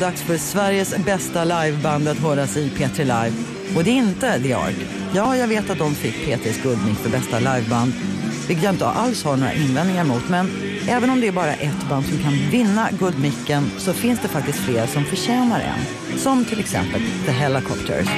Dags för Sveriges bästa liveband att höras i P3 Live. Och det är inte The Ark. Ja, jag vet att de fick P3s Guldmick för bästa liveband, vilket jag inte alls har några invändningar mot. Men även om det är bara ett band som kan vinna Guldmicken så finns det faktiskt fler som förtjänar en. Som till exempel The Helicopters.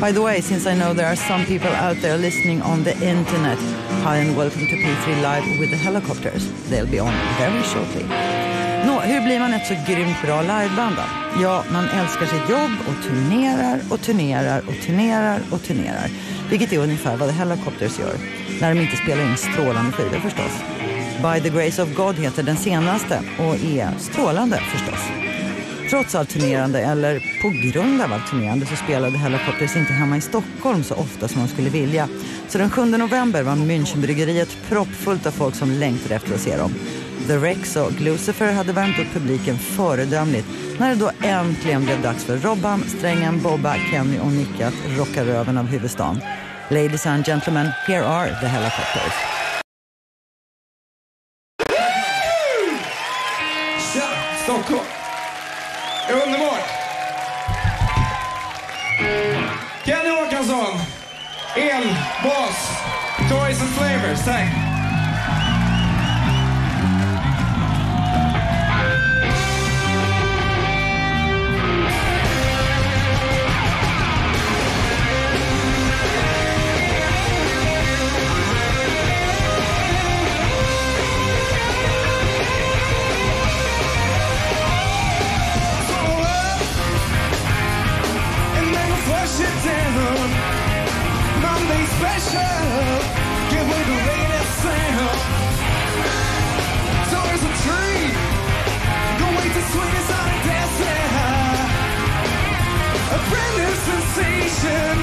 By the way, since I know there are some people out there listening on the internet, hi and welcome to P3 Live with the Helicopters. They'll be on very shortly. Nå, hur blir man ett så grymt bra liveband då? Ja, man älskar sitt jobb och turnerar och turnerar och turnerar och turnerar. Vilket är ungefär vad The Helicopters gör. När de inte spelar in strålande skivor förstås. By the Grace of God heter den senaste och är strålande förstås. Trots allt turnerande, eller på grund av allt turnerande, så spelade Helicopters inte hemma i Stockholm så ofta som de skulle vilja. Så den 7 november var Münchenbryggeriet proppfullt av folk som längtade efter att se dem. The Rex och Glucifer hade värmt upp publiken föredömligt när det då äntligen blev dags för Robban, Strängen, Bobba, Kenny och Nicke att rocka röven av huvudstaden. Ladies and gentlemen, here are the Helicopters. Tja, Stockholm! Underbart! Kenny Håkansson, el, bas, toys and flavors. Tack! worship down. Monday special. Give way the latest sound. Doors a tree. The way to swing is on a dance yeah. A brand new sensation.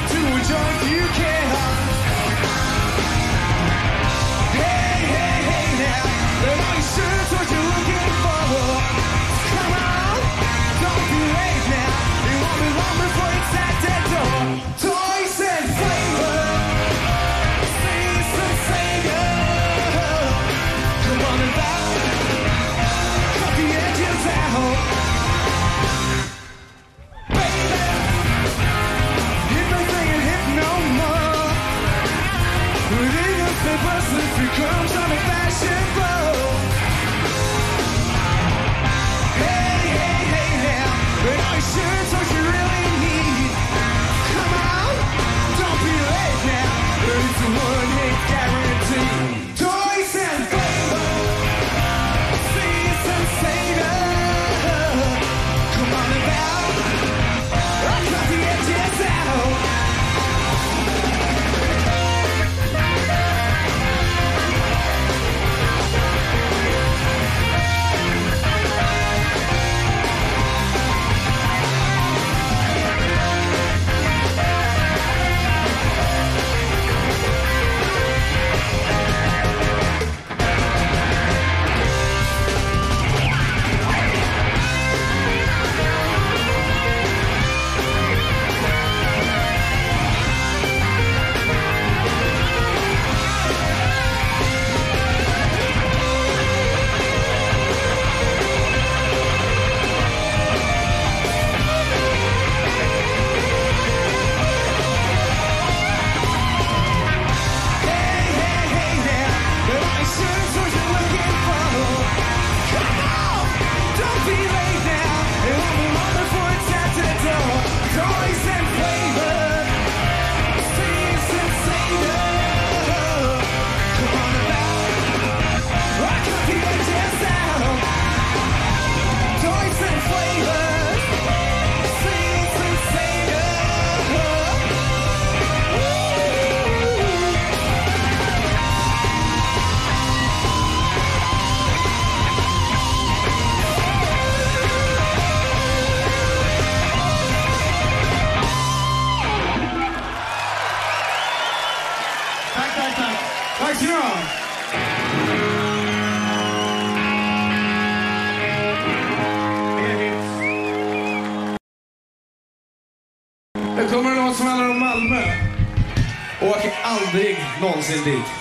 nonsense day.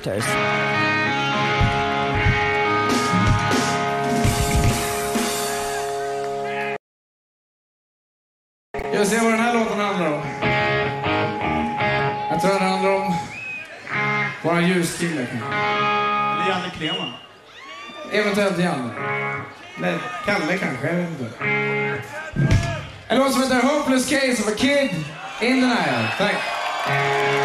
Raptors. Jag ser vad den här låten handlar om. Jag tror den handlar om vår ljuskille. Eller Janne Kleman. Eventuellt Janne. Eller Kalle kanske, jag vet inte. En låt som heter Hopeless Case of a Kid in the Nile. Tack.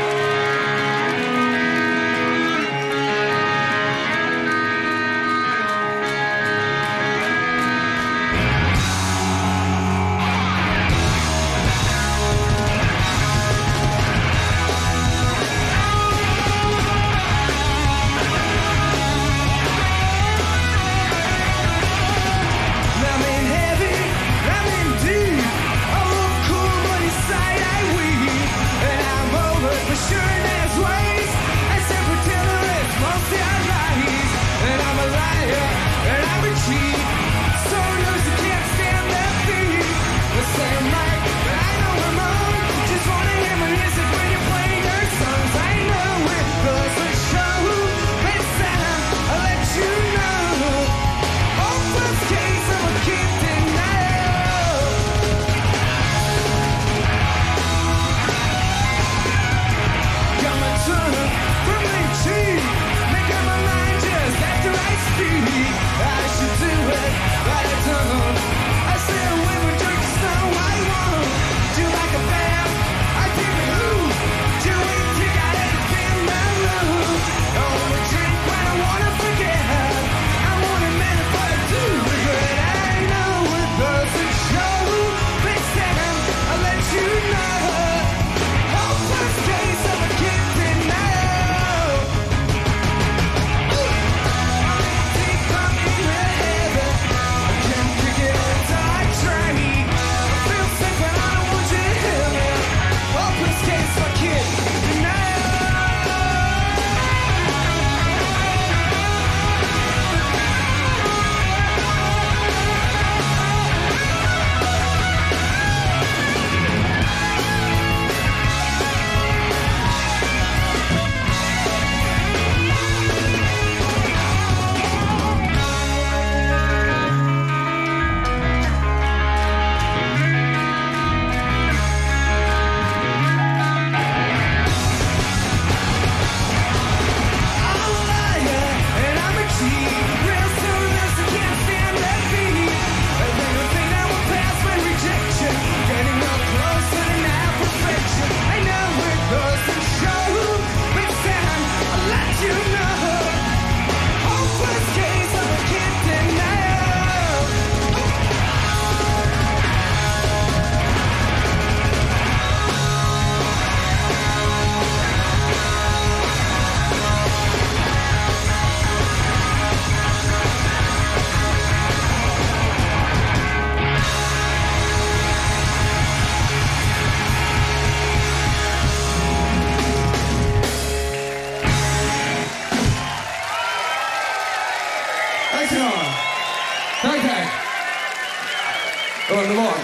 Underbart.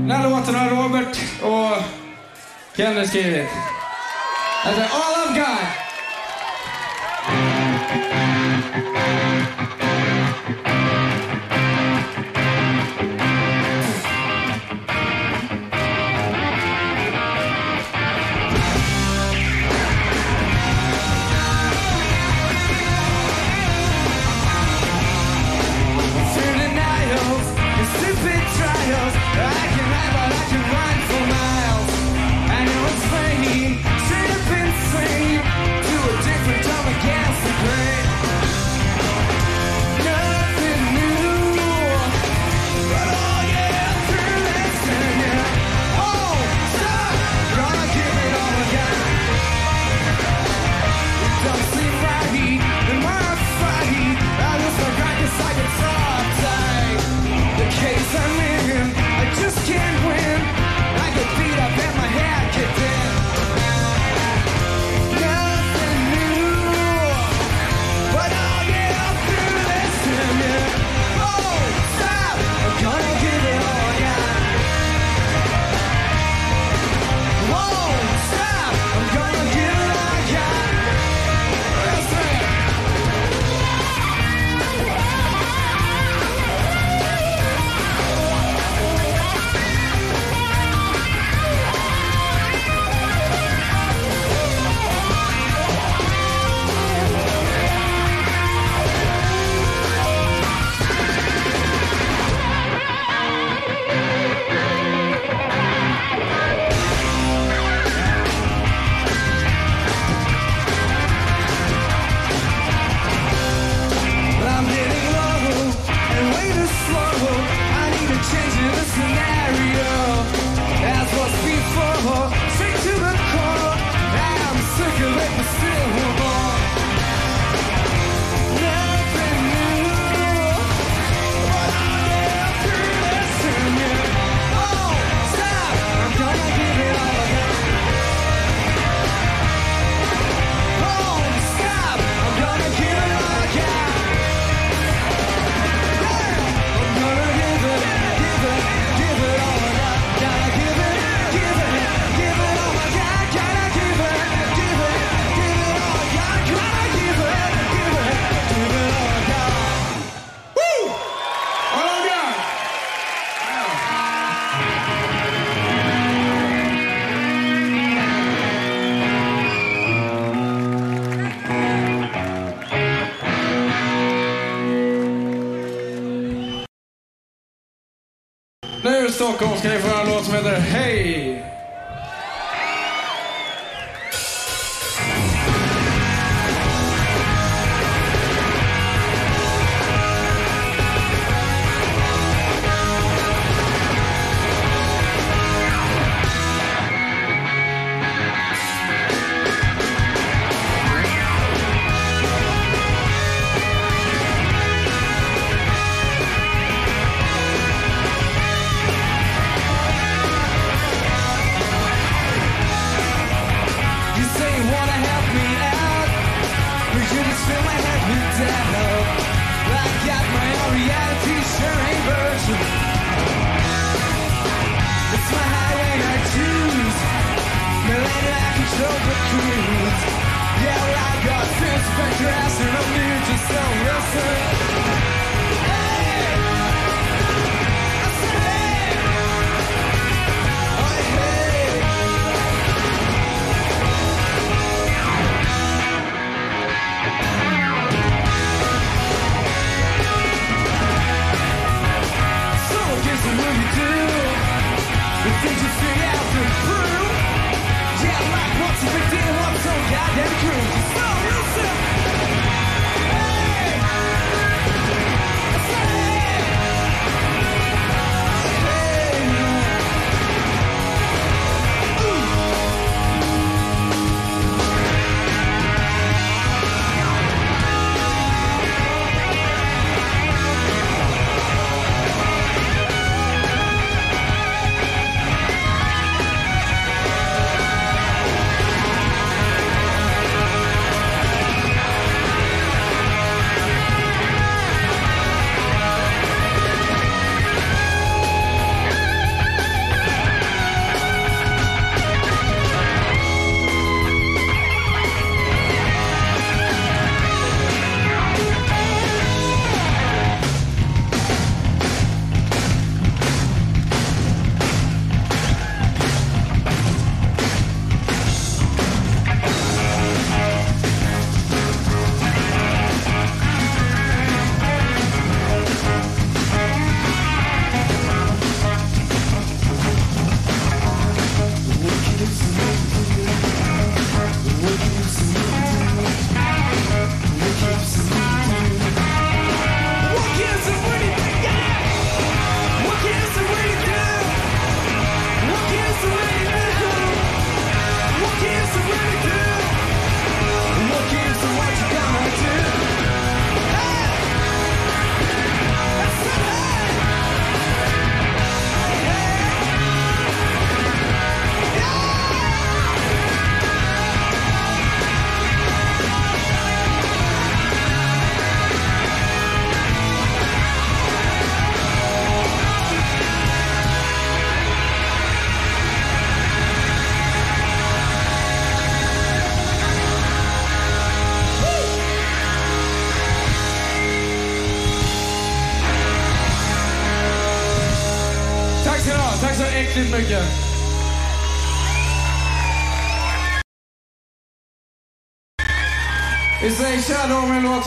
Den här låten har Robert och Kenny skrivit. Den heter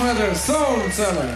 då med en låt som heter Soul Seller.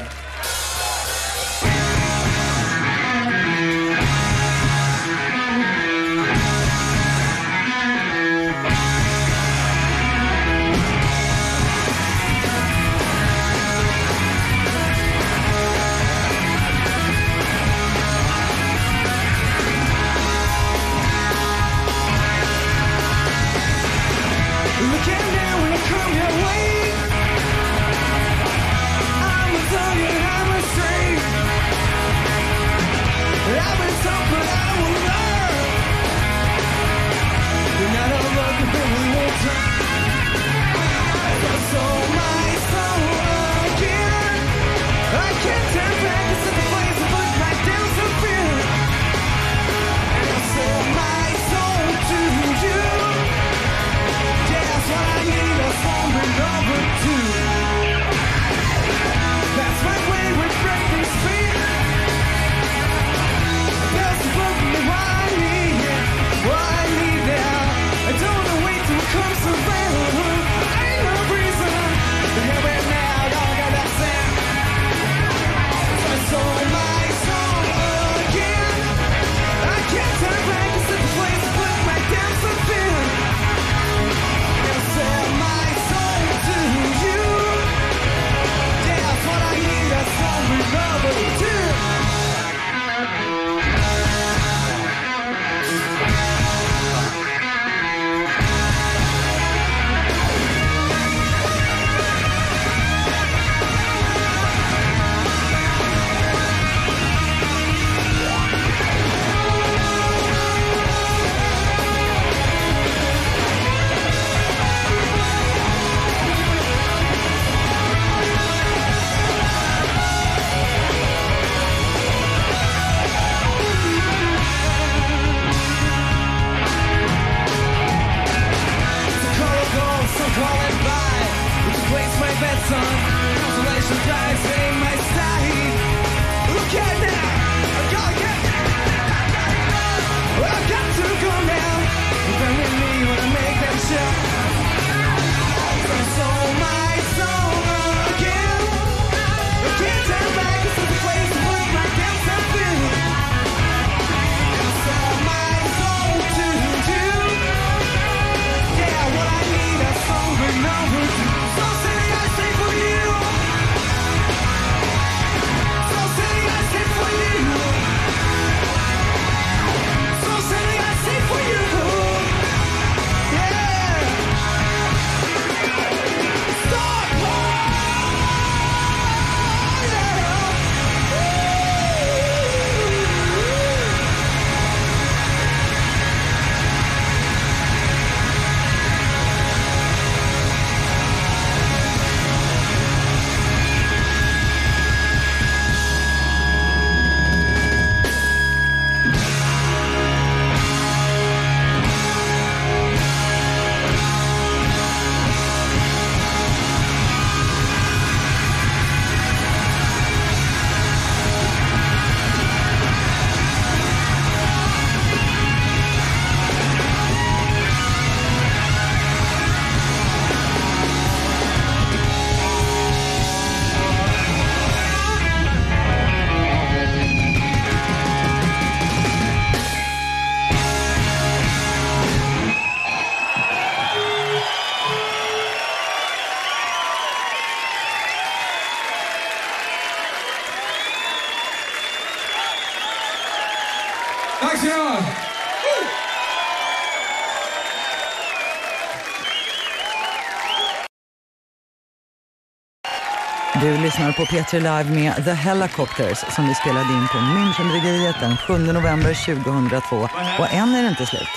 Lyssnar på P3 Live med The Helicopters som vi spelade in på Münchenbryggeriet den 7 november 2002. Och än är det inte slut.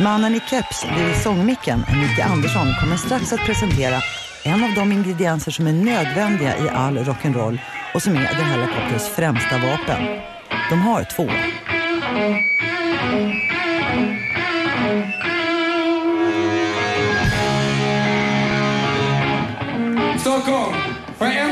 Mannen i keps vid sångmicken, Micke Andersson, kommer strax att presentera en av de ingredienser som är nödvändiga i all rock'n'roll och som är The Helicopters främsta vapen. De har två. Stockholm, får jag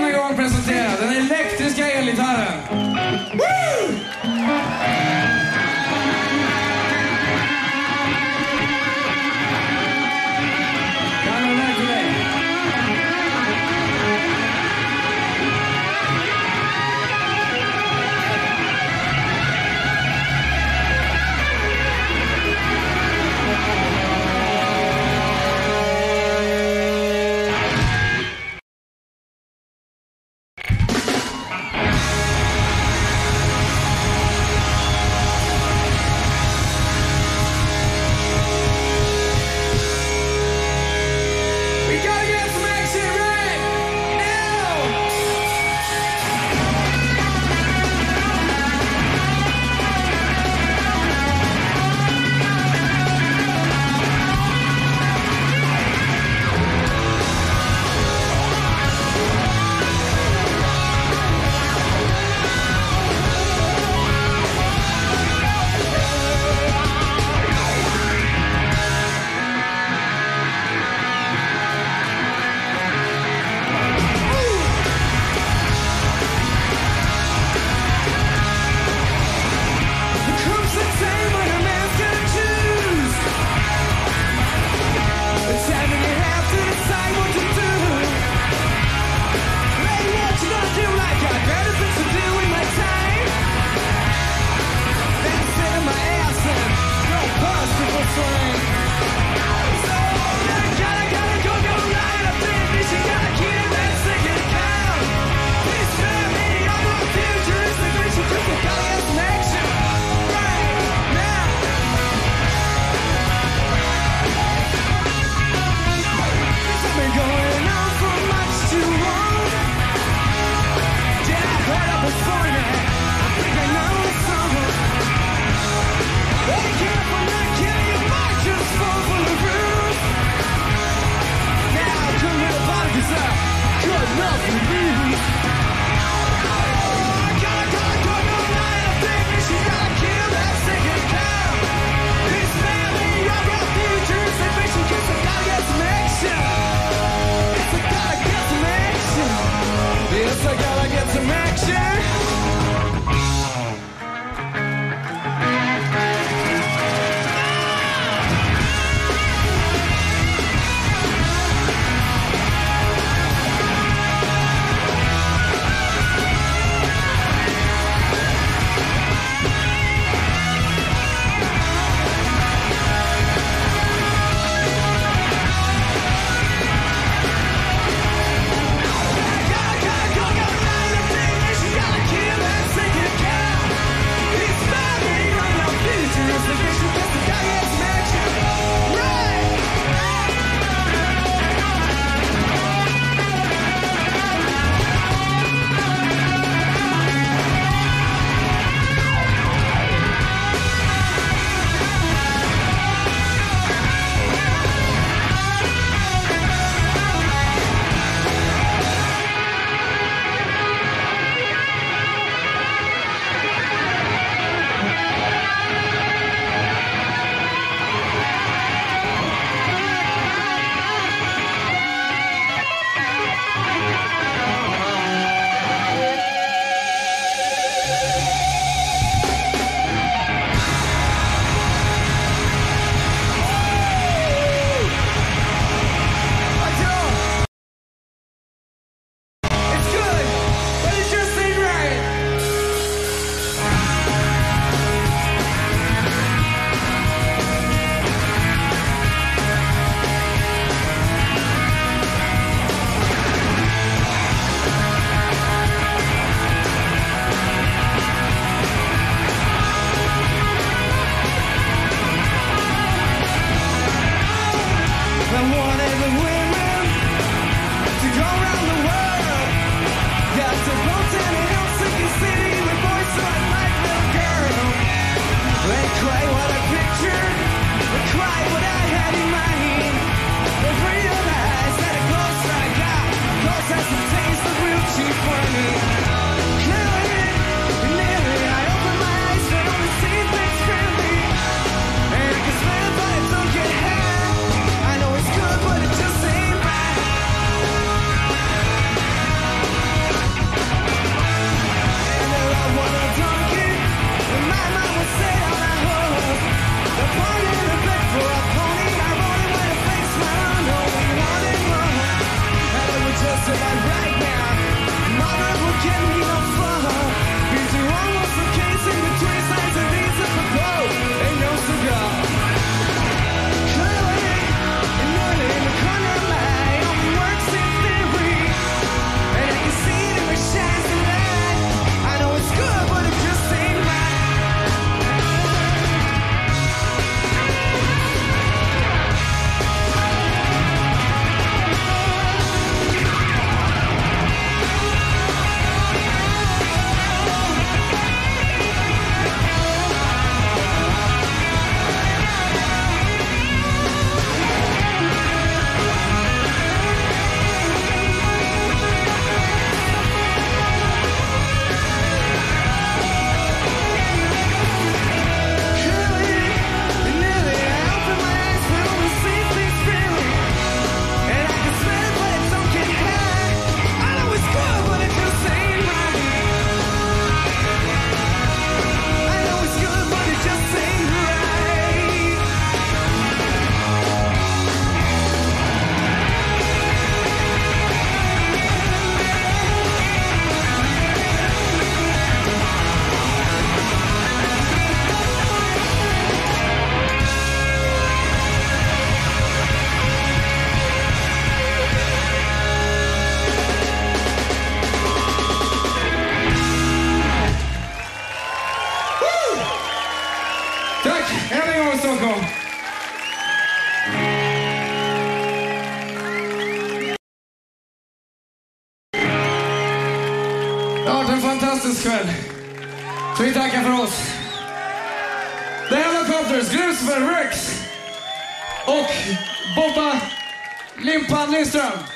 Lindstrom.